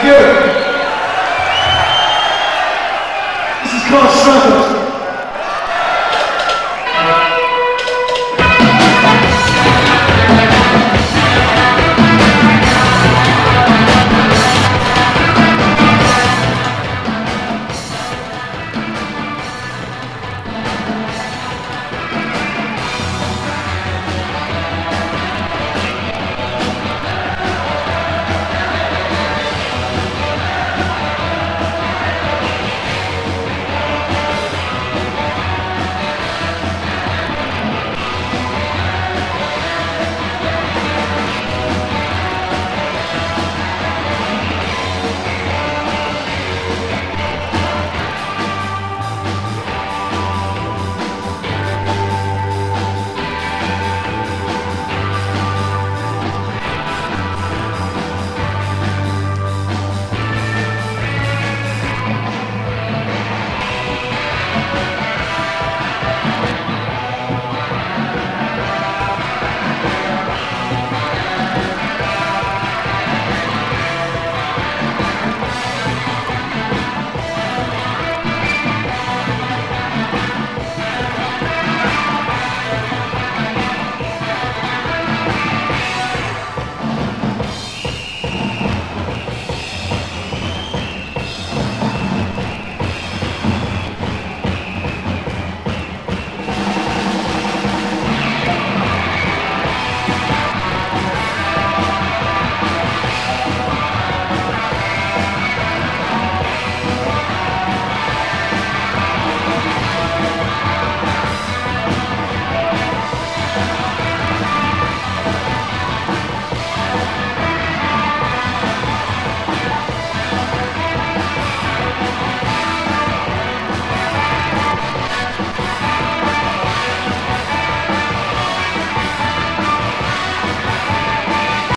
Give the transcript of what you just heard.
Thank. This is called Struggles.